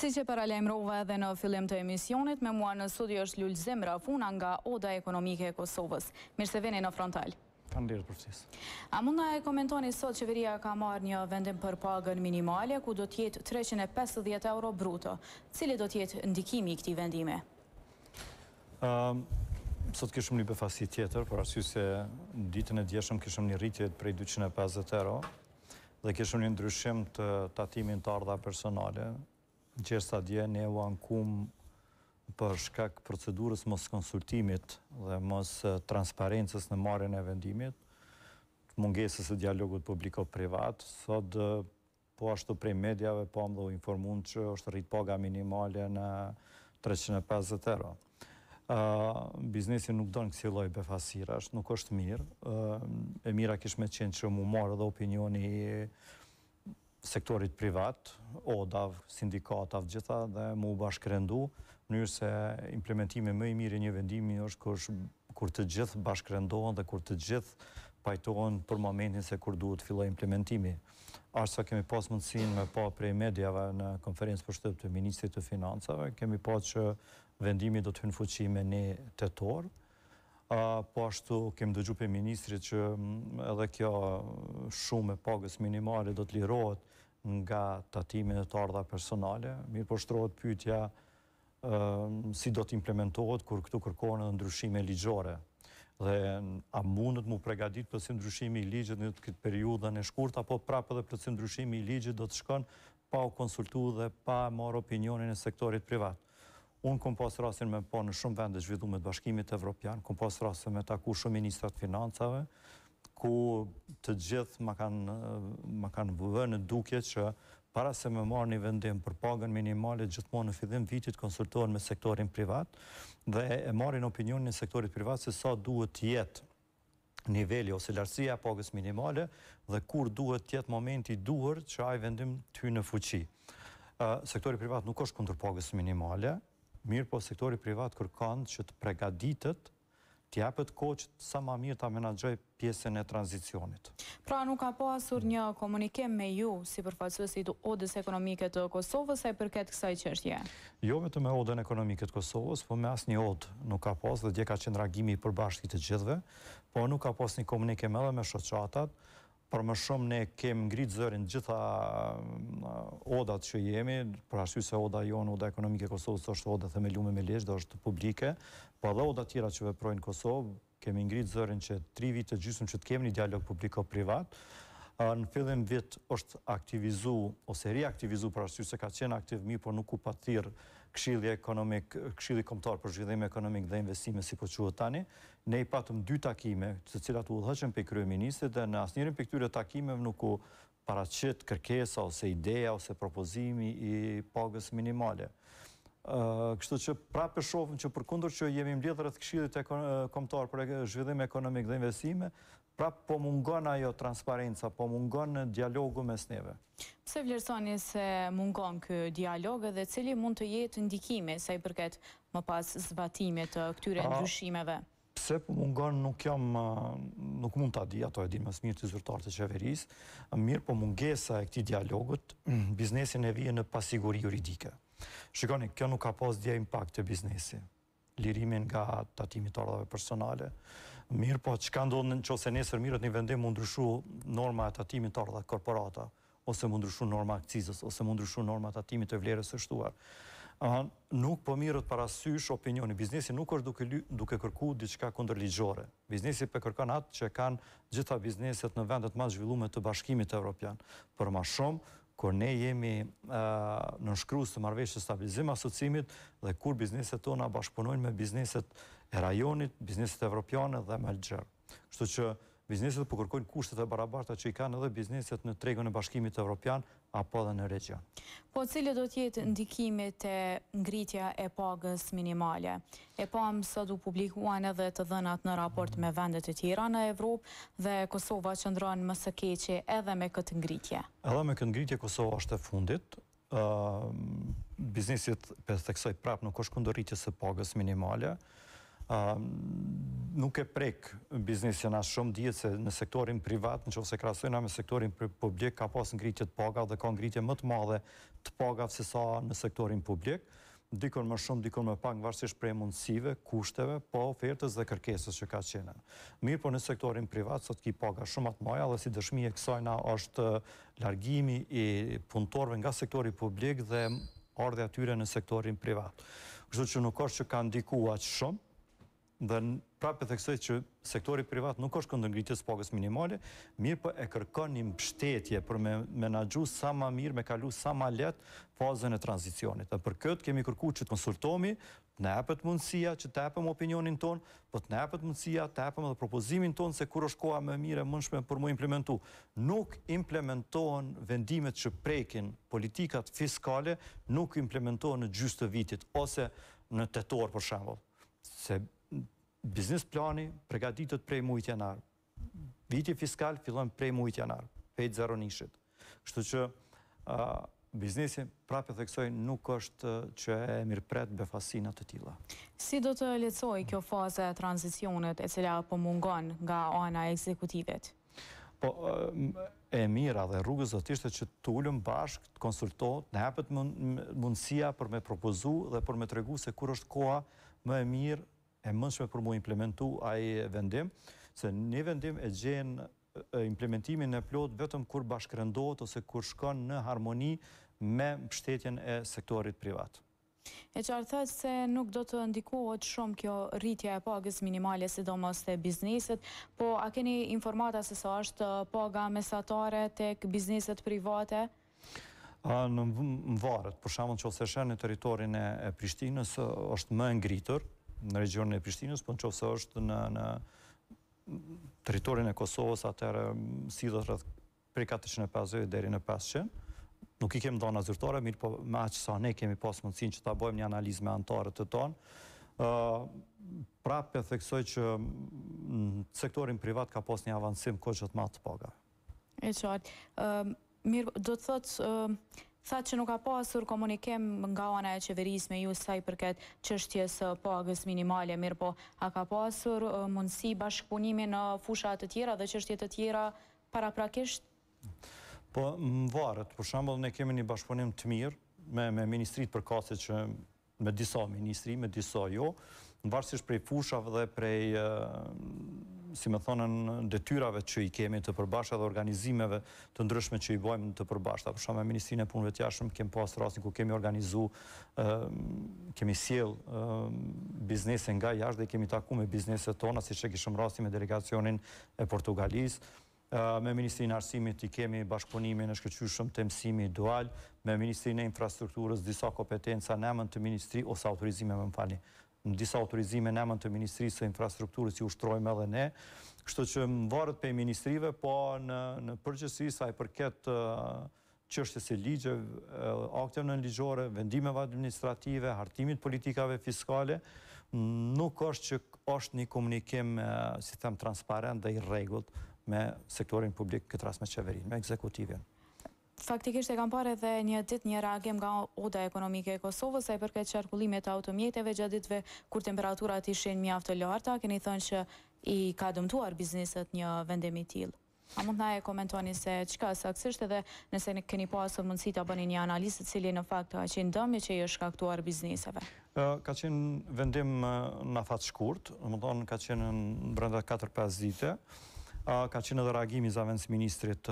Siç e paralajmërova edhe në fillim të emisionit, me mua në studio është Lulzim Rafuna nga Oda Ekonomike e Kosovës. Mirë se vini në Frontal. Faleminderit për ftesë. A mund na e komentoni sot qeveria ka marrë një vendim për pagën minimale, ku do të jetë treqind e pesëdhjetë euro bruto. Cili do të jetë ndikimi i këtij vendimi? Ëm sot kishim një befasi tjetër, për arsye se ditën e djeshme kishim një rritje prej dyqind e pesëdhjetë euro, dhe kishim një ndryshim të tatimit në të ardhura personale, gjersa dje ne u ankum për shkak t'procedurës moskonsultimit dhe mostransparencës në marrjen e vendimit, mungesës së dialogut publiko-privat, sot po ashtu prej mediave pamë dhe u informuam që është rrit paga minimale në treqind e pesëdhjetë euro. Biznesi nuk don kësilloj befasirash, nuk është mirë. E mira kish me qenë që m'u marrë edhe opinioni i sektorit privat, odav, sindikatav, t'gjitha dhe m'u bashkërendu, mënyrë se implementimi më i mirë i një vendimi është kur të gjithë bashkërendohen dhe kur të gjithë pajtohen për momentin se kur duhet të filloj implementimi. aq sa kemi pas mundësinë me pa prej mediave në konferencë për shtyp të ministrit të Financave, kemi pa që vendimi do të hyn në fuqi me një tetor, po ashtu kemi dëgju prej ministrit që edhe kjo shumë e pagës minimale do të lirohet nga tatimi në të ardhura personale, mirëpo shtrohet pytja si do të implementohet kur këtu kërkohen edhe ndryshime ligjore dhe a mundet m'u pregadit plotësim-ndryshimi i ligjit në këtë periudhë të shkurt, apo prapë edhe plotësim-ndryshimi i ligjit do të shkon pa u konsultu dhe pa marrë opinionin e sektorit privat. Unë kom pas rasin me pa në shumë vende t'zhvillume të Bashkimit Evropian, kom pas rasin me taku shumë ministra t'financave, ku të gjithë ma kanë vënë në dukje që Para se me marrë një vendim për pagën minimale gjithmonë në fillim t'vitit konsultohen me sektorin privat dhe e marrin opinionin e sektorit privat se sa duhet të jetë niveli ose lartësia e pagës minimale dhe kur duhet të jetë momenti i duhur që ai vendim të hyjë në fuqi. Sektori privat nuk është kundër pagës minimale, mirëpo sektori privat kërkon që të pregaditet T'i jepet kohë që sa ma mirë ta menaxhoj pjesën e tranzicionit. Pra nuk ka pasur një komunikim me ju, si përfaqësues i Odës Ekonomike të Kosovës sa i përket kësaj çështjeje? Jo vetëm me Odën Ekonomike të Kosovës, po me asnjë odë nuk ka pas dhe dje ka qenë reagimi i përbashkët i të gjithëve, por nuk ka pas një komunikim edhe me shoqatat, Për më shumë ne kemë ngritë zërin gjitha odat që jemi, për arsye se oda jonë, Oda Ekonomike e Kosovës është oda themelume me ligj dhe është publike, po edhe odat tjera që veprojnë në Kosovë, kemi ngritë zërin që tri vite e gjysmë që të kemi një dialog publiko-privat. Në fillim vit është aktivizu ose riaktivizu për arsye se ka qenë aktiv mirëpo nuk u pat thirrë Këshilli Ekonomik, Këshilli Kombëtar për Zhvillim Ekonomik dhe Investime si po quhet tani. Ne i patëm dy takime, të cilat u udhëheqën prej kryeministrit dhe në asnjërin prej këtyre takimeve nuk u paraqit kërkesa ose ideja ose propozimi i pagës minimale. Kështu që prapë shohim që përkundër që jemi mbledhur rreth Këshillit Kombëtar për Zhvillim Ekonomik dhe Investime, Pra po mungon ajo transparenca, po mungon dialogu mes neve. Pse vlerësoni se mungon ky dialog dhe cili mund të jetë ndikimi sa i përket më pas zbatimit të këtyre ndryshimeve? Pse po mungon nuk jam, nuk mund ta di, atë e dinë më së mirti zyrtarët e qeverisë, mirëpo mungesa e këtij dialogut biznesin e vnë në pasiguri juridike. Shikoni, kjo nuk ka pas ndonjë impakt te biznesi. lirimin nga tatimi të ardhave personale. Mirëpo çka ndodh në qoftë se nesër mirret një vendim me u ndryshu norma e tatimit të ardhave korporata ose me u ndryshu norma akcizës ose me u ndryshu norma e tatimit të vlerës së shtuar. Ëh, nuk po mirret parasysh opinioni. Biznesi nuk është duke duke kërku diçka kundërligjore. Biznesi po kërkon atë që kanë gjitha bizneset në vendet ma zhvillume të Bashkimit Evropian. Për ma shumë, kur ne jemi nënshkrues të Marrëveshjes Stabilizim Asociimit dhe kur bizneset tona bashkëpunojnë me bizneset e rajonit, bizneset evropiane dhe ma gjerë. Kështu që bizneset po kërkojnë kushtet e barabarta që i kanë edhe bizneset në tregun e Bashkimit Evropian apo edhe në regjion. Po cili do të jetë ndikimi te ngritja e pagës minimale? E pamë sot u publikuan edhe të dhënat në raport me vendet e tjera në Evropë dhe Kosova qëndron më së keqi edhe me këtë ngritje. Edhe me këtë ngritje Kosova është e fundit. Biznesi, e theksoj prapë, nuk është kundër rritjes së pagës minimale. Nuk e prek biznesin aq shumë, dihet se në sektorin privat, në qoftë se krahasojmë me sektorin publik, ka pas ngritje të pagave dhe ka ngritje më të madhe të pagave se sa në sektorin publik. dikun më shumë, dikun më pak, varësisht prej mundësive, kushteve, po ofertës dhe kërkesës që ka qenë. Mirëpo në sektorin privat sot ki paga shumë ma të mdhaja dhe si dëshmi e kësajna është largimi i punëtorëve nga sektori publik dhe ardhja e tyre në sektorin privat. Kështu që nuk është që ka ndiku aq shumë, Dhe prapë theksoj që sektori privat nuk është kundër ngritjes së pagës minimale, mirëpo e kërkon një mbështetje për me menaxhu sa më mirë, me kalu sa më lehtë fazën e tranzicionit. Dhe për këtë kemi kërkuar që të konsultohemi, të na jepet mundësia që të japim opinionin tonë, po të na jepet mundësia të japim edhe propozimin tonë se kur është koha më e mirë e mundshme për mu implementu. Nuk implementohen vendimet që prekin politikat fiskale, nuk implementohen në gjysmë të vitit ose në tetor për shembull. se biznis plani përgatitet prej muajit janar. Viti fiskal fillon prej muajit janar, prej zero njëshit. Kështu që biznesi prapë theksoj nuk është që e mirëpret befasina të tilla. Si do të lehtësojë kjo fazë e tranzicionit e cila po mungon nga ana e ekzekutivit? Po, e mira dhe rrugës do të ishte që të ulemi bashkë, të konsultohet, na jepet mundësia për me propozu dhe për me tregu se kur është koha më e mirë e mundshme për mu implementu ai vendim, se një vendim e gjen implementimin e plotë vetëm kur bashkërendohet ose kur shkon në harmoni me mbështetjen e sektorit privat. E qartë është se nuk do të ndikohet shumë kjo rritja e pagës minimale sidomos te bizneset, po a keni informata se sa është paga mesatare tek bizneset private? A, në, mvaret, për shembull qoftë se e sheh në territorin e, e Prishtinës është më e ngritur në regjionin e Prishtinës, po në qoftë se është në në territorin e Kosovës atëherë sillet rreth prej katërqind e pesëdhjetë deri në pesëqind, nuk i kemi të dhëna zyrtare, mirëpo me aq sa ne kemi pas mundësinë që ta bëjmë një analizë me anëtarët tanë, prapë e theksoj që në sektorin privat ka pas një avancim goxha të madh të pagave. E qartë. Mirë, do të thotë, thatë që nuk ka pasur komunikim nga ana e qeverisë me ju sa i përket çështjes së pagës minimale, mirëpo a ka pasur mundësi bashkëpunimi në fusha të tjera dhe çështje të tjera paraprakisht? Po, mvaret. Për shembull, ne kemi një bashkëpunim të mirë me me ministritë përkatëse që me disa ministri, me disa jo, varësisht prej fushave dhe prej si me thanë detyrave që i kemi të përbashkëta dhe organizimeve të ndryshme që i bëjmë të përbashkëta. Për shembull, me Ministrinë e Punëve të Jashtme kemi pas rastin ku kemi organizu, kemi sjell biznese nga jashtë dhe kemi taku me bizneset tona, siç e kishim rastin me delegacionin e Portugalisë. Me Ministrinë e Arsimit e kemi bashkëpunimin e shkëlqyshëm te mësimi dual, me Ministrinë e Infrastrukturës disa kompetenca në emën të ministri ose autorizime më më falni, disa autorizime në emën të Ministrisë së Infrastrukturës i ushtrojmë edhe ne, kështu që mvaret prej ministrive, po në përgjithësi sa i përket çështjes së ligjeve, akteve nënligjore, vendimeve administrative, hartimit të politikave fiskale, nuk është që është një komunikim, si të them, transparent dhe i rregullt me sektorin publik, në këtë rast me qeverinë, me ekzekutivin. Faktikisht e kam parë edhe një ditë një reagim nga Oda Ekonomike e Kosovës sa i përket qarkullimit të automjeteve gjatë ditëve kur temperaturat ishin mjaft të larta, keni thënë që i ka dëmtuar bizneset një vendim i tillë. A mund të na e komentoni se çka saktësisht edhe nëse keni pasur mundësi ta bëni një analizë se cili në fakt ka qenë dëmi që i është shkaktuar bizneseve? Ka qenë vendim afatshkurt, domethënë ka qenë brenda katër pesë dite. Ka qenë edhe reagimi i zëvendësministrit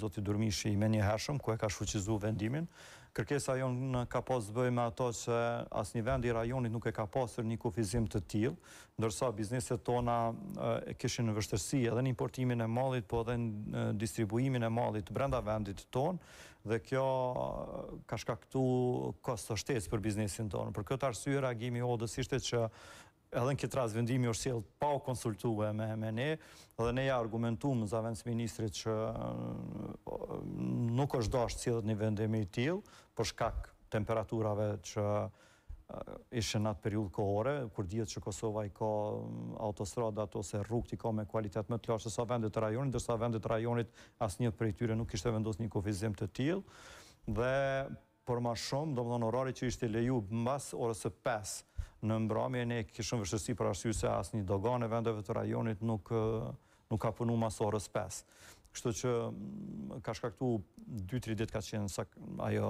zoti Durmishi i menjëhershëm ku e ka shfuqizuar vendimin. Kërkesa jonë ka pas të bëjë me ato se asnjë vend i rajonit nuk e ka pasur një kufizim të tillë, ndërsa bizneset tona kishin vështirësi edhe në importimin e mallit, po edhe në distribuimin e mallit brenda vendit tonë dhe kjo ka shkaktu kosto shtesë për biznesin tonë. Për këtë arsye reagimi i Odës ishte që edhe në këtë rast vendimi është sjellë pa u konsultue me me ne dhe ne ia argumentuam zëvendësministrit që nuk është dashtë të sillet një vendim i tillë për shkak temperaturave që ishin në atë periudhë kohore, kur dihet që Kosova i ka autostradat ose rrugët i ka me kualitet më të lartë se sa vendet e rajonit, ndërsa vendet e rajonit asnjë prej tyre nuk kishte vendosur një kufizim të tillë. Dhe për më shumë, domethënë orari që ishte leju mbas orës së pesë në mbrëmje ne kishim vështirësi për arsye se asnjë doganë e vendeve të rajonit nuk Nuk ka punu mas orës pesë. Kështu që ka shkaktu dy tri ditë ka qenë sa ajo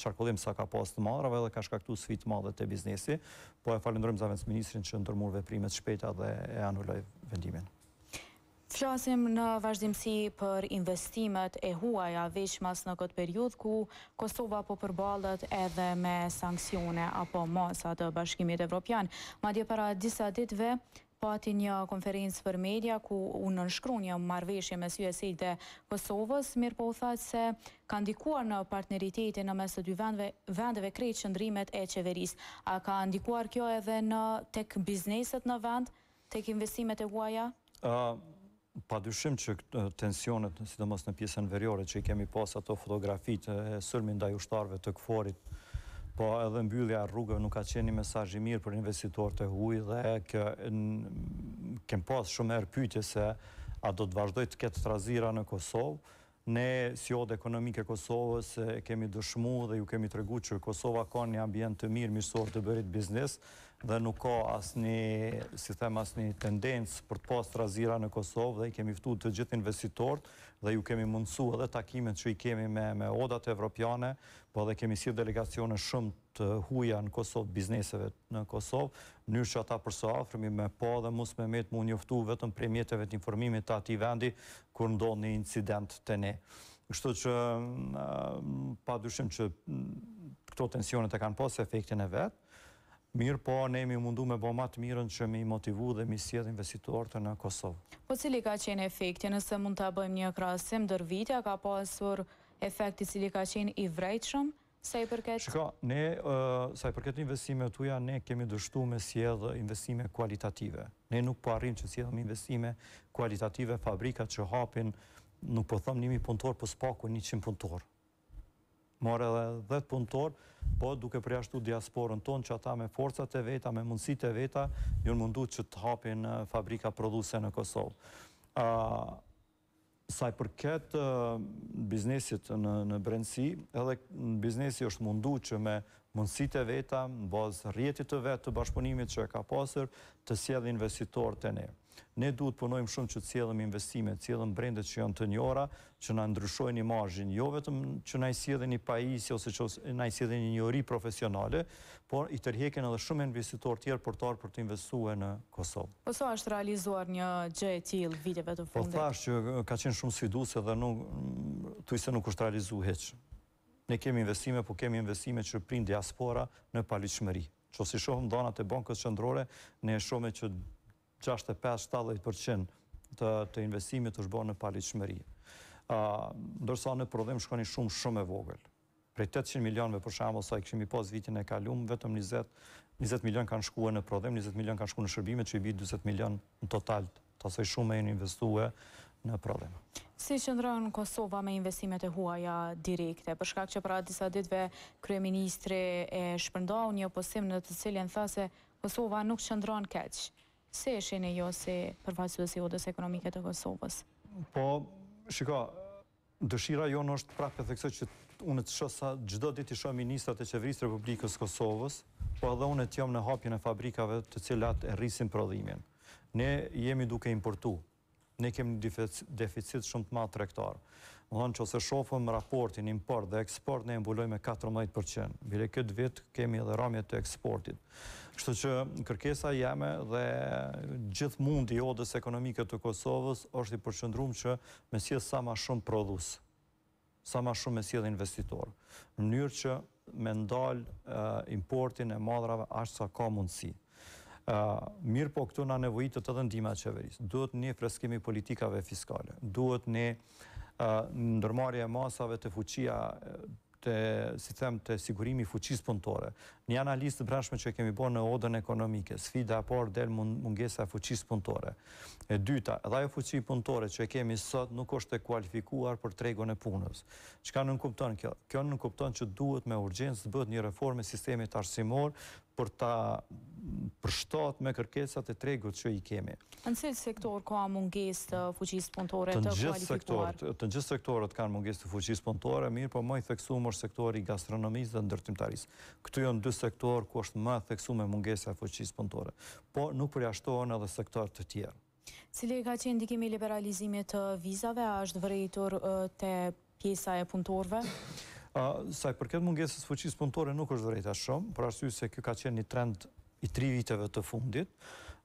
qarkullim sa ka pas të mallrave dhe ka shkaktu sfidë të madhe te biznesi, po e falendrojmë zëvendësministrin që ndërmori veprime të shpejta dhe e anuloi vendimin. Flasim në vazhdimësi për investimet e huaja veçmas në këtë periudhë ku Kosova po përballet edhe me sanksione apo masa të Bashkimit Evropian. Madje para disa ditëve pati një konferencë për media ku u nënshkru një marrëveshje mes USAID dhe Kosovës, mirëpo u tha se ka ndikuar në partneritetin në mes të dy vendeve krejt qëndrimet e qeverisë. A ka ndikuar kjo edhe në tek bizneset në vend, tek investimet e huaja? Padyshim që tensionet, sidomos në pjesën veriore që i kemi pas ato fotografitë e sulmit ndaj ushtarëve të KFOR-it, po edhe mbyllja e rrugëve nuk ka qenë një mesazh i mirë për investitorët e huaj dhe kem pas shumë herë pyetje se a do të vazhdojë të ketë trazira në Kosovë, Ne si Odë Ekonomike e Kosovës e kemi dëshmu dhe ju kemi tregu që Kosova ka një ambient të mirë miqësor të bërit biznes dhe nuk ka asnjë si them asnjë tendencë për të pas trazira në Kosovë dhe i kemi ftu të gjithë investitorët dhe ju kemi mundësu edhe takimet që i kemi me me Odat Evropiane po edhe kemi sjellë delegacione shumë të huja në Kosovë bizneseve në Kosovë, në mënyrë që ata për së afërmi me pa dhe mos me met m'u njoftu vetëm prej mjeteve të informimit të atij vendi kur ndodh një incident te ne. Kështu që pa dyshim që këto tensionet e kanë pas efektin e vet, mirëpo ne jemi mundu me ba ma të mirën që m'i motivu dhe m'i sjell investitorët në Kosovë. Po cili ka qenë efekti, nëse mund ta bëjmë një krahasim ndër vite, a ka pasur efekt i cili ka qenë i vërejtshëm? Sa i përket. Shiko, ne, sa i përket investimeve të huaja, ne kemi dështu me sjellë investime kualitative. Ne nuk po arrijmë që të sjellëm investime kualitative, fabrika që hapin, nuk po thom një mijë punëtorë, po s'paku njëqind punëtorë. More edhe dhjetë punëtorë, po duke përjashtu diasporën tonë, që ata me forcat e veta, me mundësitë e veta, jon mundu që të hapin fabrika prodhuese në Kosovë. Sa i përket biznesit në brendësi, edhe biznesi është mundu që me mundësitë e veta, në bazë të rrjetit të vet të bashkëpunimit që e ka pasur, të sjellë investitorë te ne. Ne duhet të punojmë shumë që të sjellëm investime, të sjellëm brendet që janë të njohura, që na ndryshojnë imazhin, jo vetëm që na i sjellin një pajisje ose që na i sjellin një njohuri profesionale, por i tërhekin edhe shumë investitorë tjerë për të ardhur për të investuar në Kosovë. Po sa është realizuar një gjë e tillë viteve të fundit? Po thashë që ka qenë shumë sfiduese dhe nuk, thuajse nuk është realizu hiç. Ne kemi investime, po kemi investime që prinë diaspora në palujtshmëri. Qoftë se i shohim dhanat e Bankës Qendrore, ne e shohim që gjashtëdhjetë e pesë, shtatëdhjetë për qind të të investimit është bërë në palujtshmëri. Ë, ndërsa në prodhim shkon një shumë shumë e vogël. Prej tetëqind milionëve për shembull sa i kishim pas vitin e kalum, vetëm njëzet, njëzet milionë kanë shkue në prodhim, njëzet milionë kanë shku në shërbime që i bij dyzet milionë në total të asaj shume janë investue në prodhim. Si qëndron Kosova me investimet e huaja direkte? Për shkak që para disa ditëve kryeministri e shpërndau një postim në të cilin tha se Kosova nuk qëndron keq. Si e shihni ju si përfaqësues i Odës Ekonomike të Kosovës? Po, shiko, Dëshira jonë është, prapë e theksoj, që unë të shoh, sa çdo ditë t'i shoh ministrat e Qeverisë së Republikës së Kosovës, po edhe unë të jam në hapjen e fabrikave të cilat e rrisin prodhimin. Ne jemi duke importu. Ne kemi një deficit shumë të madh tregtar. Domethënë nëse shohim raportin import dhe eksport ne e mbulojmë me katërmbëdhjetë për qind. Bile këtë vit kemi edhe ramje të eksportit. Kështu që kërkesa jeme dhe gjithë mundi i odës ekonomike të Kosovës është i përqendrum që me sjellë sa ma shumë prodhus, sa ma shumë me sjellë investitorë, në mënyrë që me ndalë importin e mallrave aq sa ka mundësi. Mirëpo këtu na nevojitet edhe ndihma e qeverisë. Duhet një freskim i politikave fiskale, duhet një ndërmarrje e masave të fuqia te, si të them, te sigurimi i fuqisë punëtore. Një analizë të brendshme që e kemi bërë në Odën ekonomike, sfida e parë del mungesa e fuqisë punëtore. E dyta, edhe ajo fuqi punëtore që e kemi sot nuk është e kualifikuar për tregun e punës. Çka nënkupton kjo? Kjo nënkupton që duhet me urgjencë të bëhet një reformë e sistemit arsimor për ta përshtatë me kërkesat e tregut që i kemi. Në cilë sektor ka mungesë të fuqisë punëtore të kualifikuar? Të gjithë sektorët kanë mungesë të fuqisë punëtore, mirëpo më i theksumë është sektori i gastronomisë dhe ndërtimtarisë. Këto janë dy sektorë ku është më e theksume mungesa e fuqisë punëtore. Po nuk përjashtohen edhe sektorë të tjerë. Cili ka qenë ndikimi i liberalizimit të vizave, a është vërejtur te pjesa e punëtorëve? Sa i përket mungesës së fuqisë punëtore nuk është vërejt shumë, për arsye se kjo ka qenë një trend i tri viteve të fundit.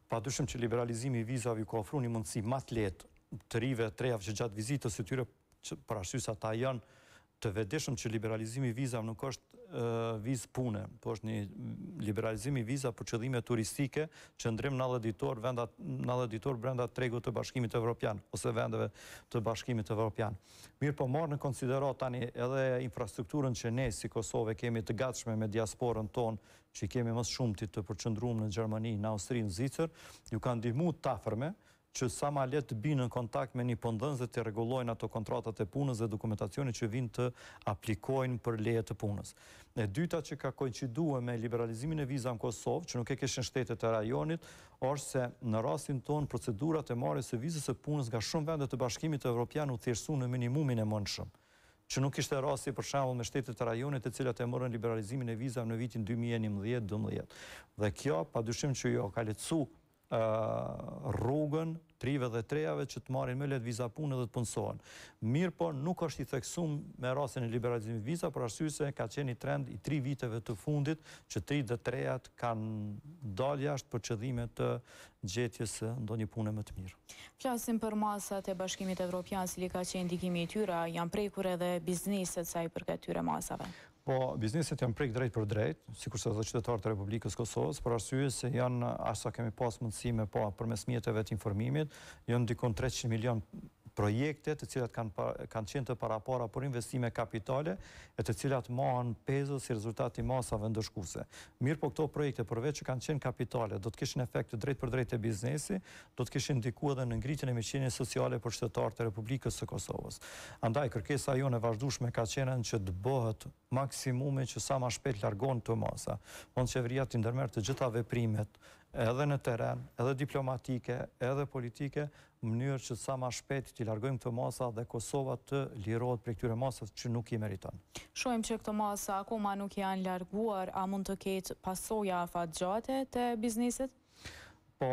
Padyshim që liberalizimi i vizave iu ka ofru një mundësi ma të lehtë të rive, të rejave që gjatë vizitës së tyre për arsye se ata janë të vetëdijshëm që liberalizimi i vizave nuk është vizë pune, po është një liberalizim i vizave për qëllime turistike, qëndrim 90 ditor brenda tregut të Bashkimit Evropian ose vendeve të Bashkimit Evropian. Mirëpo marrë në konsideratë tani edhe infrastrukturën që ne si Kosovë e kemi të gatshme me diasporën tonë, që i kemi më së shumti të përqëndruar në Gjermani, në Austri, në Zvicër, iu kanë ndihmu të afërmit, që sa ma lehtë të bijnë në kontakt me një punëdhënës dhe t'i rregullojnë ato kontratat e punës dhe dokumentacionin që vijnë të aplikojnë për leje të punës. E dyta që ka koincidu me liberalizimin e viza në Kosovë, që nuk e kishin shtetet e rajonit, është se në rastin tonë procedurat e marrjes së vizës së punës nga shumë vende të Bashkimit Evropian u thjeshtësun në minimumin e mundshëm, që nuk ishte rasti për shembull me shtetet e rajonit të cilat e morën liberalizimin e vizave në vitin dy mijë e njëmbëdhjetë, dymbëdhjetë. Dhe kjo padyshim që iu ka lehtësu rrugën t'rive dhe t'rejave që të marrin më lehtë viza pune dhe të punësohen. Mirëpo nuk është i theksuar me rastin e liberalizimit të vizave për arsye se ka qenë një trend i tri viteve të fundit që t'ritë dhe t'rejat kanë dalë jashtë për qëllime të gjetjes së ndonjë pune më të mirë. Flasim për masat e Bashkimit Evropian, cili ka qenë ndikimi i tyre, a janë prekur edhe bizneset sa i përket këtyre masave? Po, bizneset janë prek drejtpërdrejt, sikurse edhe qytetarët e Republikës së Kosovës, për arsye se janë, aq sa kemi pas mundësi me pa përmes mjeteve të informimit, janë diku në treqind milionë projekte të cilat kanë kanë qenë të parapara për investime kapitale e të cilat mbahen pezull si rezultat i masave ndëshkuese. Mirëpo këto projekte përveç që kanë qenë kapitale, do të kishin efekt të drejtpërdrejtë te biznesi, do të kishin ndiku edhe në ngritjen e mirëqenies sociale për qytetarët e Republikës së Kosovës. Andaj, kërkesa jonë e vazhdueshme ka qenë që të bëhet maksimumi që sa ma shpejt largohen këto masa. pra qeveria t'i ndërmerr të gjitha veprimet, edhe në terren, edhe diplomatike, edhe politike, në mënyrë që sa ma shpejt t'i largojmë këto masa dhe Kosova të lirohet prej këtyre masave që nuk i meriton. Shohim që këto masa akoma nuk janë larguar, a mund të ketë pasoja afatgjate te bizneset? Po,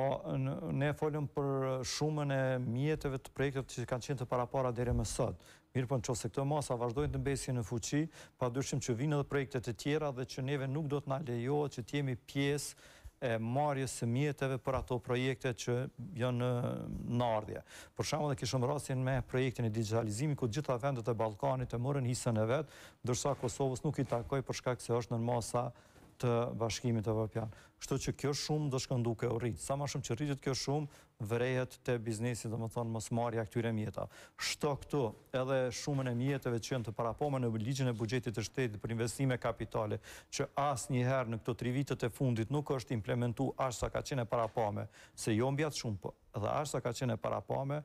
ne folëm për shumën e mjeteve të projekteve që kanë qenë të parapara deri më sot. Mirëpo, në qoftë se këto masa vazhdojnë të mbesin në fuqi, pa dyshim që vijnë edhe projekte të tjera dhe që neve nuk do të na lejohet që të jemi pjesë e marrjes së mjeteve për ato projekte që janë në ardhje. Për shembull e kishëm rasin me projektin e digjitalizimit, ku gjitha vendet e Ballkanit e morën hisen e vet, ndërsa Kosovës nuk i takoi për shkak se është në masa të Bashkimit Evropian. Kështu që kjo shumë do shkon duke u rrit. Sa ma shumë që rritet kjo shumë, vërehet te bizneset, domethënë mos marrja e këtyre mjeteve. Shto këtu edhe shumën e mjeteve që janë të parapame në ligjin e buxhetit të shtetit për investime kapitale, që asnjëherë në këto tri vitet e fundit nuk është implementu aq sa ka qenë e parapame, se jo mbi atë shumë, por. Edhe aq sa ka qenë e parapame,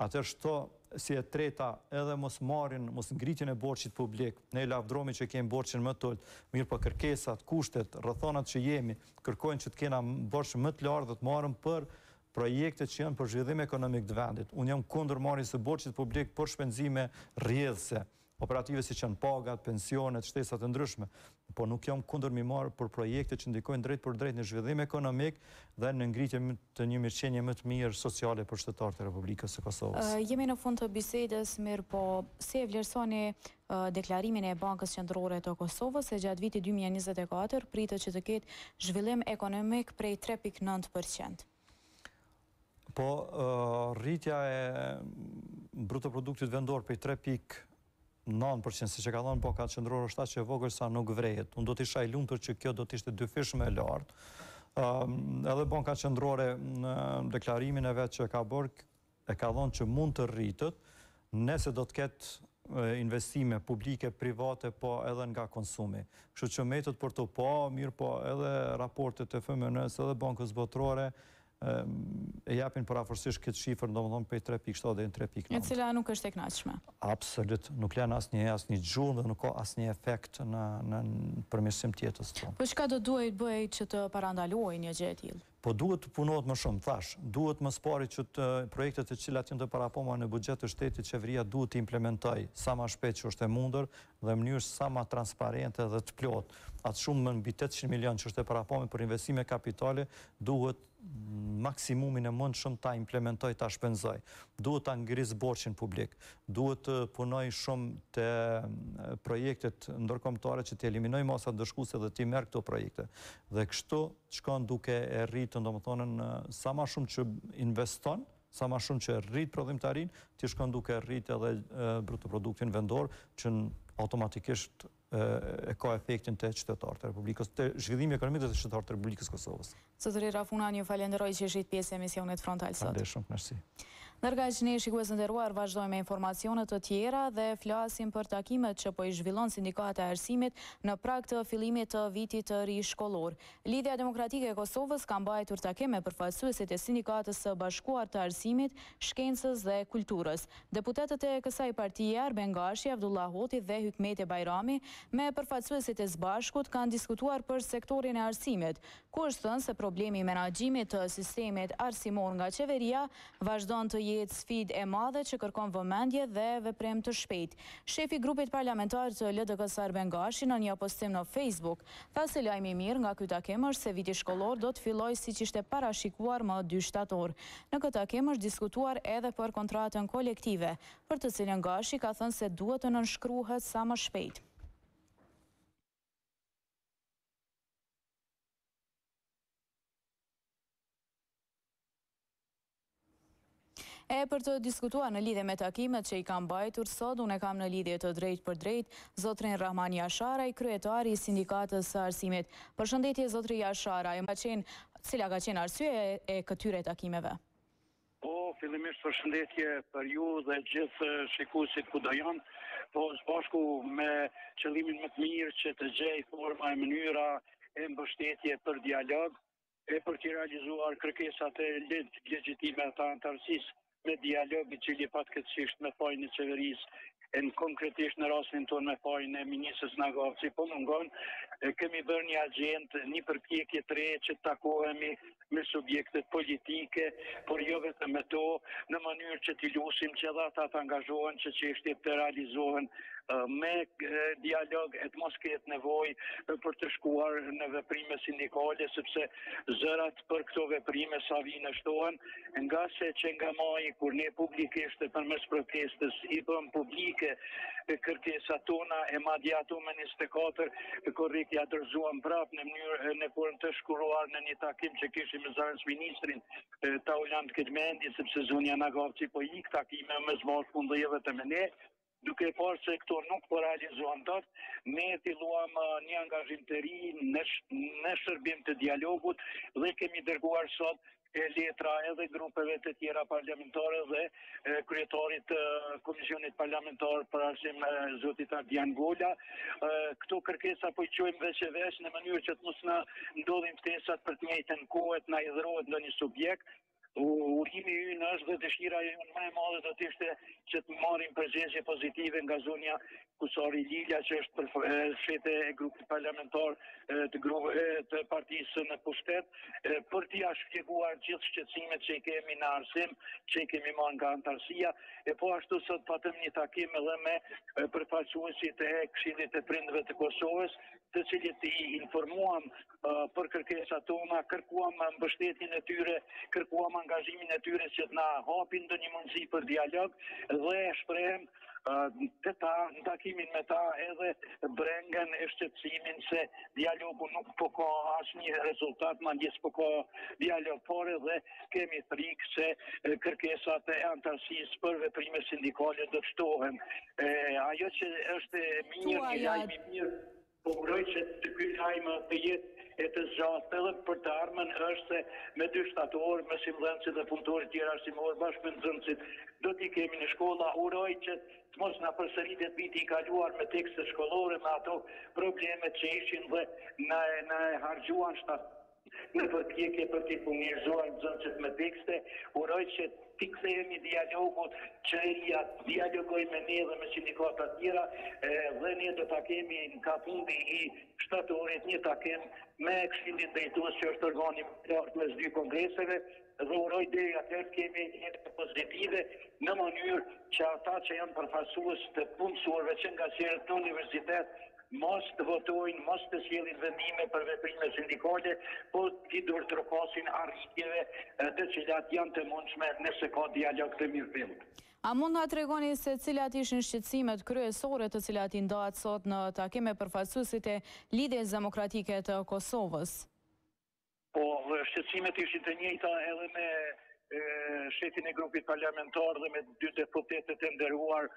atëherë shto si e treta edhe mos marrjen, mos ngritjen e borxhit publik. Ne lavdërohemi që kemi borxhin më të ulët, mirëpo kërkesat, kushtet, rrethanat që jemi, kërkojnë që të kena borxh më të lartë dhe të marrim për projektet që janë për zhvillim ekonomik të vendit. Unë jam kundër marrjes së borxhit publik për shpenzime rrjedhëse. operative siç janë pagat, pensionet, shtesat e ndryshme, por nuk jam kundër me marrë për projekte që ndikojnë drejtpërdrejt në zhvillim ekonomik dhe në ngritje të një mirëqenie më të mirë sociale për qytetarët e Republikës së Kosovës. Jemi në fund të bisedës, mirëpo si e vlerësoni deklarimin e Bankës Qendrore të Kosovës se gjatë vitit dy mijë e njëzet e katër pritet që të ketë zhvillim ekonomik prej tre pikë nëntë për qind? Po, rritja e bruto produktit vendor prej 3.9% siç e ka dhënë Banka Qendrore është aq e vogël sa nuk vërehet. Unë do të isha i lumtur që kjo do të ishte dyfish më e lartë. Edhe Banka Qendrore në deklarimin e vet që ka bërë, e ka dhënë që mund të rritet nëse do të ketë investime publike, private po edhe nga konsumi. Kështu që mbetet për t'u pa, mirëpo edhe raportet e FMN-së edhe Bankës Botërore e japin parafërsisht këtë shifër, domethënë prej tre pikë shtatë deri në tre pikë nëntë. E cila nuk është e kënaqshme. Absolut, nuk lën asnjë asnjë gjurmë dhe nuk ka asnjë efekt në në përmirësim të jetës tonë. Po çka do duhej të bëhej që të parandalohej një gjë e tillë? Po duhet të punohet më shumë, thashë. Duhet më së pari që të projektet të cilat janë të parapame në buxhet të shtetit, qeveria duhet t'i implementojë sa ma shpejt që është e mundur dhe mënyrë sa ma transparente dhe të plotë. Atë shumë mbi tetëqind milionë që është e parapame për investime kapitale duhet në maksimumin e mundshëm ta implementojë, ta shpenzojë. Duhet ta ngrisë borxhin publik. Duhet të punojë shumë te projektet ndërkombëtare që t'i eliminojë masat ndëshkuese dhe t'i merr këto projekte. Dhe kështu shkon duke e rrit domethënë sa më shumë që investon, sa më shumë që e rrit prodhimtarinë, ti shkon duke e rrit edhe brutoproduktin vendor që automatikisht e ka efektin te qytetarët të Republikës, te zhvillimi ekonomik dhe te qytetarët e Republikës Kosovës. Zotëri Rafuna, ju falenderoj që ishit pjesë e emisionit Frontal sot. Falenderoj shumë, merci. Ndërkaq ne shikues të nderuar vazhdojmë me informacione të tjera dhe flasim për takimet që po i zhvillon Sindikata e Arsimit në prag të fillimit të vitit të ri shkollor. Lidhja Demokratike e Kosovës ka mbajtur takim me përfaqësuesit e Sindikatës së Bashkuar të Arsimit, Shkencës dhe Kulturës. Deputetët e kësaj partie, Arben Gashi, Avdullah Hoti dhe Hykmete Bajrami, me përfaqësuesit e SBASHK-ut kanë diskutuar për sektorin e arsimit, ku është thënë se problemi i menaxhimit të sistemit arsimor nga qeveria, vazhdon të jetë sfidë e madhe që kërkon vëmendje dhe veprim të shpejtë. Shefi i grupit parlamentar të LDK-së Arben Gashi në një postim në Facebook, tha se lajmi i mirë nga ky takim është se viti shkollor do të fillojë siç ishte parashikuar më dy shtator. Në këtë takim është diskutuar edhe për kontratën kolektive, për të cilën Gashi ka thënë se duhet të nënshkruhet sa më shpejt. E për të diskutuar në lidhje me takimet që i ka mbajtur sot, unë e kam në lidhje të drejtpërdrejtë, zotrin Rahman Jasharaj, kryetari i sindikatës së arsimit. Përshëndetje, zotri Jasharaj, ka qenë, cila ka qenë arsyeja e këtyre takimeve? Po, fillimisht përshëndetje për ju dhe gjithë shikusit kudo janë, po SBASHK-u me qëllimin më të mirë që të gjej forma e mënyra e mbështetje për dialog, e për t'i realizuar kërkesat legjitime të anëtarësisë me dialog i cili fatkeqësisht me fajin e qeverisë e konkretisht në rastin tonë me fajin e ministrës Nagavci po mungon kemi bërë një agjendë një përpjekje të re që të takohemi me subjektet politike, por jo vetëm me to, në mënyrë që t'i lusim që edhe ata të angazhohen që çështjet të realizohen me dialog e të mos ketë nevojë për të shkuar në veprime sindikale, sepse zërat për këto veprime sa vijnë e shtohen, ngase që nga maji, kur ne publikisht e përmes protestës, i bëmë publike kërkesat tona e madje ato më 24 korrik ia dorëzuam prap në formën të shkruar në një takim që kishim me zëvendësministrin Taulant Kelmendi, sepse zonja Nagavci po i ik takimeve me SBASHK-un dhe jo vetëm me ne, duke parë se këto nuk po realizohen dot, ne filluam uh, një angazhim të ri në, në shërbim të dialogut dhe kemi dërguar sot letra edhe grupeve të tjera parlamentare dhe kryetarit të Komisionit Parlamentar për arsim Zotit Ardian Gola. Këto kërkesa po i çojmë veç e veç në mënyrë që të mos na ndodhin ftesat për të njëjtën kohë, të na hidhërohet ndonjë subjekt, urimi ynë është dhe dëshira jonë më e madhe do të ishte që të marrim përgjigje pozitive nga zonja Kusari Lila që është shefe e grupit parlamentar të grupit të partisë në pushtet për t'ia shpjeguar gjithë shqetësimet që i kemi në arsim, që i kemi marrë nga anëtarësia e po ashtu sot patëm një takim edhe me përfaqësuesit e Këshillit të Prindërve të Kosovës, të cilët i informuam për kërkesat tona, kërkuam mbështetjen e tyre, kërkuam angazhimin e tyre që të na hapin ndonjë mundësi për dialog dhe shprehëm te ta në takimin me ta edhe brengën e shqetësimin se dialogu nuk po ka asnjë rezultat, madje s'po ka dialog por edhe kemi frikë se kërkesat e anëtarësisë për veprime sindikale do të shtohen. Ajo që është mirë, një lajm i mirë, Po uroj që ky lajm të jetë e të zgjasë edhe për të ardhmen është se më dy shtator, mësimdhënësit dhe punëtorët tjerë arsimorë bashkë me nxënësit do t'i kemi në shkolla. Uroj që të mos na përsëritet viti i kaluar me tekstet shkollore me ato problemet që ishin dhe na e harxhuan shtator. Në përpjekje për t'i furnizuar nxënësit me tekste, uroj që t'i kthehemi dialogut, që të dialogojnë me ne dhe me sindikatat tjera edhe ne do ta kemi nga fundi i shtatorit një takim me Këshillin Drejtues që është organi më i lartë mes dy kongreseve, Dhe uroj deri atëherë të kemi efekte pozitive në mënyrë që ata që janë përfaqësues të të punësuarve që nga çerdhet në universitet mos të votojnë, mos të sjellin vendime për veprime sindikale, po t'i duartrokasin arritjeve të cilat janë të mundshme nëse ka dialog të mirëfilltë. A mund na tregoni se cilat ishin shqetësimet kryesore të cilat i ndatë sot në takim me përfaqësuesit e Lidhjes Demokratike të Kosovës? Po, shqetësimet ishin të njëjta edhe me shefin e grupit parlamentar dhe me dy deputetët e nderuar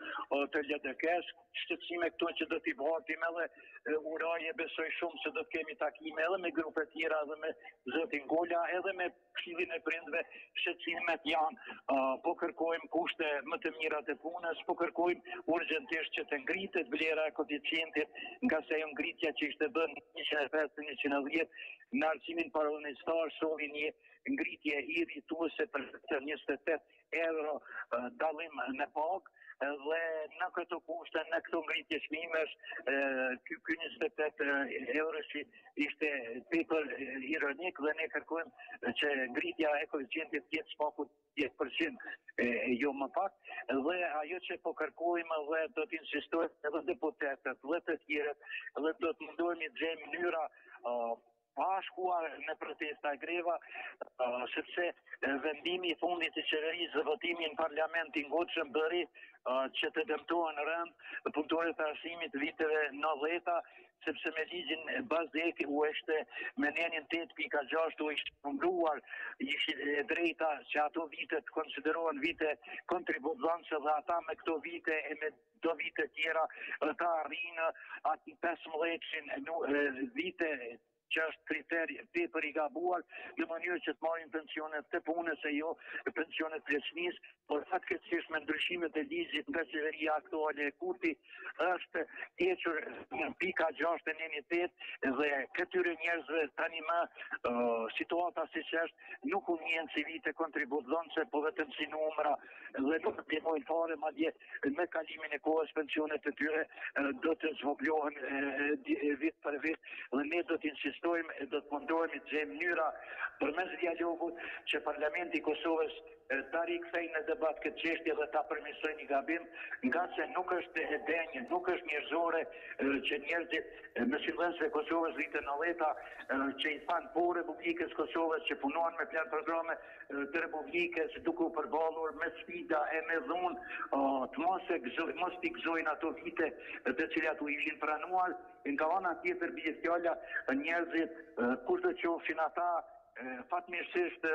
të LDK-s. Shqetësime këto që do t'i bartim edhe uroj e besoj shumë se do të kemi takime edhe me grupet tjera edhe me Zotin Gola edhe me këshillin e prindve shqetësimet janë, po kërkojmë kushte më të mira të punës, po kërkojmë urgjentisht që të ngritet vlera e koeficientit, ngase ajo ngritja që ishte bërë në 105-110 në arsimin paraunistar solli një ngritje irrituese për 28 euro dallim në pagë dhe në këto kushte, në këto ngritje çmimesh, ky 28 euro që ishte tepër ironik dhe ne kërkojmë që ngritja e koeficientit të jetë së paku 10% e jo më pak dhe ajo që po kërkojmë dhe do të insistojmë edhe deputetët dhe të tjerët dhe do të mundohemi të gjejmë mënyra pa shkuar në protesta e greva, sepse vendimi i fundit i qeverisë dhe votimi në parlament i ngutshëm bëri që të dëmtohen rëndë punëtorët e arsimit të viteve 90-ta sepse me ligjin bazik u eshte me nenin 8.6 u ishte siguruar ishte e drejta që ato vite të konsiderohen vite kontributdhënëse dhe ata me këto vite e me do vite tjera dhe ta arrinë atë 15 vite që është kriter tepër i gabuar në mënyrë që t'i marrin pensionet e punës e jo pensionet e pleqnisë por fatkeqësisht me ndryshimet e ligjit nga qeveria aktuale e Kurti është hequr pika gjashtë e nenit tetë dhe këtyre njerëzve tani me situatën siç është nuk u njihen si vite kontributdhënëse po vetëm si numra dhe nuk peshojnë fare madje me kalimin e kohës pensionet e tyre do të zvoglohen vit për vit dhe ne do të insistojmë e do të mundohemi të gjejmë mënyra përmes dialogut që parlamenti i Kosovës Ta rikthejë në debat këtë çështje dhe ta përmirësojë një gabim, ngase nuk është e denjë, nuk është njerëzore që njerëzit, mësimdhënësit e Kosovës viteve 90-ta, që i thanë po Republikës së Kosovës, që punuan me planprograme të Republikës, duke u përballur me sfida e me dhunë, të mos e gëzojnë, mos t'i gëzojnë ato vite të cilat u ishin pranuar. Nga ana tjetër bie fjala njerëzit, kushdo qofshin ata, Fatmirësisht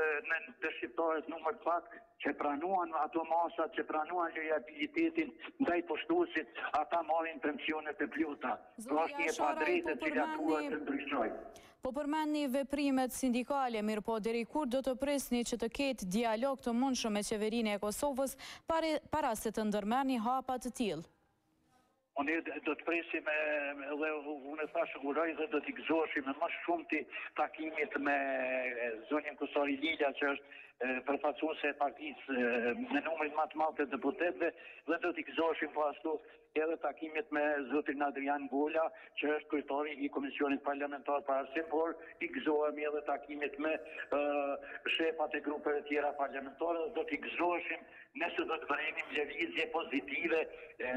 te shqiptarët numër i pakët që pranuan ato masat, që pranuan lojabilitetin ndaj pushtuesit, ata marrin pensionet e plota. Pra është një e padrejtësi e cila duhet të ndryshojë. Po përmendni veprimet sindikale, mirëpo deri kur do të prisni që të ketë dialog të mundshëm me Qeverinë e Kosovës para se të ndërmerrni hapa të tillë? Ne do të presim dhe unë thashë uroj dhe do t'i gëzoheshim me më shumti takimit me zonjën Kusari-Lila që është përfaqësuese e partisë me numrin më të madh të deputetëve dhe do t'i gëzoheshim po ashtu edhe takimit me zotin Ardian Gola që është kryetari i Komisionit Parlamentar për Arsim, por i gëzohemi edhe takimit me shefat e grupeve tjera parlamentare dhe do t'i gëzoheshim Nëse do të vërenim lëvizje pozitive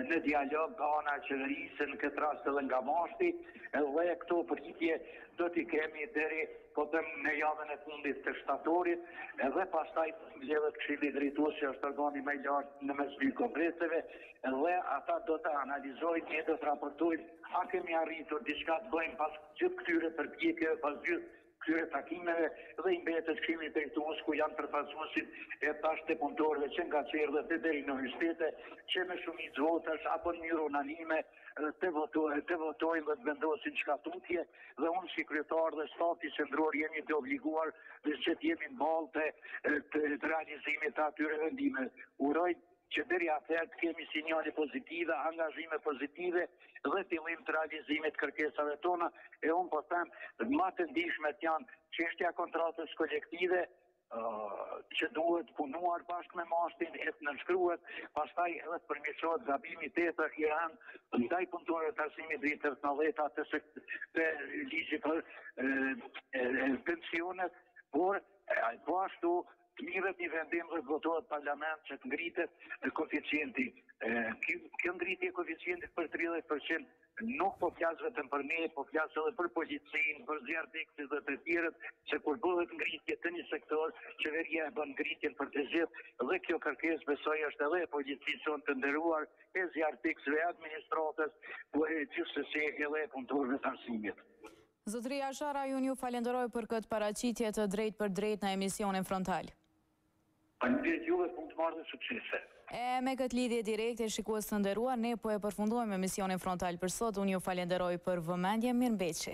në dialog nga ana e qeverisë, në këtë rast edhe nga MASHT-i, dhe këto pritje do t'i kemi deri, po them, në javën e fundit të shtatorit, dhe pastaj do të mbledhet Këshilli Drejtues që është organi më i lartë në mes dy kongreseve, dhe ata do ta analizojnë, ne do të raportojmë a kemi arritur diçka të bëjmë pas gjithë këtyre përpjekjeve, pas gjithë këtyre takimeve dhe i mbetet Këshillit Drejtues ku janë përfaqësuesit e tash të punëtorëve që nga çerdhet e deri në universitete që me shumicë votash apo në mënyrë unanime të votojnë dhe të vendosin çka tutje dhe unë si kryetar dhe stafi qendror jemi të obliguar dhe që të jemi në ballë të, të, të realizimit të atyre vendime uroj që deri atëherë të kemi sinjale pozitive, angazhime pozitive dhe fillim të realizimit të kërkesave tona, e unë po them, ma të ndjeshmet janë çështja e kontratës kolektive, që duhet punuar bashkë me MASHT-in e të nënshkruhet, pastaj edhe të përmirësohet gabimi tjetër i rëndë, ndaj punëtorëve të arsimit dhe i të rëtë në dheta të se të ligjit për pensionet, por po ashtu Merret një vendim dhe votohet parlament që të ngritet koeficienti. Kjo ngritje e koeficientit për tridhjetë për qind nuk po flas vetëm për ne, po flas edhe për policinë, për zjarrfikësit dhe të tjerët, se kur bëhet ngritje te një sektor, qeveria e bën ngritjen për të gjithë dhe kjo kërkesë besoj është edhe e policisë sonë të nderuar, e zjarrfikësve, e administratës, por gjithsesi edhe e punëtorëve të arsimit. Zotëri Jasharaj unë ju falenderoj për këtë paraqitje të drejtpërdrejtë në emisionin Frontal. Faleminderit juve, punë të mbarë dhe suksese. E me këtë lidhje direkte shikues të nderuar, ne po e përfundojmë emisionin Frontal për sot, unë ju falenderoj për vëmendjen, mirë mbetshi.